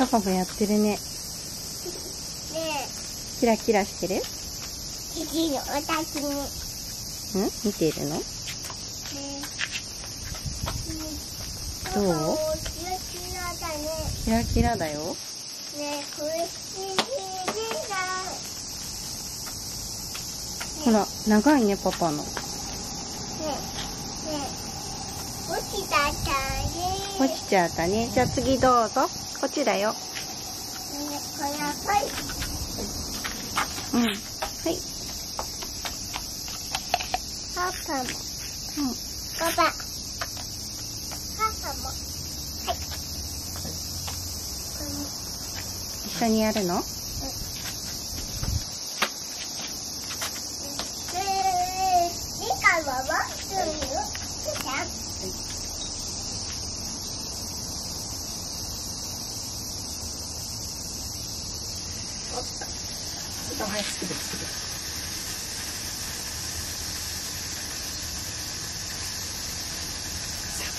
パパもやってるね。で、キラキラしてる？父の私に、ん？見てるの？ね、どう？キラキラだね。キラキラだよ。ね、これ、キラほら、長いね、パパの。ね、ね、落ちたったね。落ちちゃったね。じゃあ次どうぞ。こっちだよ。うん。はい。パパも。うん。パパ。パパも。はい。一緒にやるのえー、理科はワッスンよ。じゃん。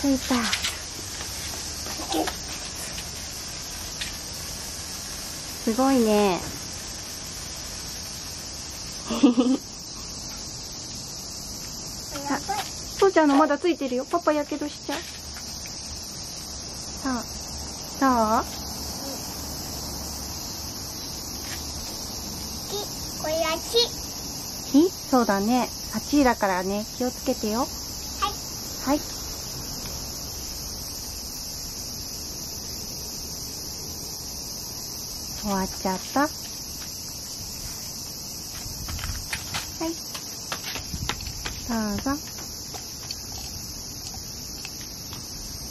ついた。すごいね。やっぱりそうちゃんのまだついてるよ。パパやけどしちゃう。さあ。さあ。木。これは木。いそうだね。8位だからね。気をつけてよ。はい。はい。終わっちゃった。はい。どうぞ。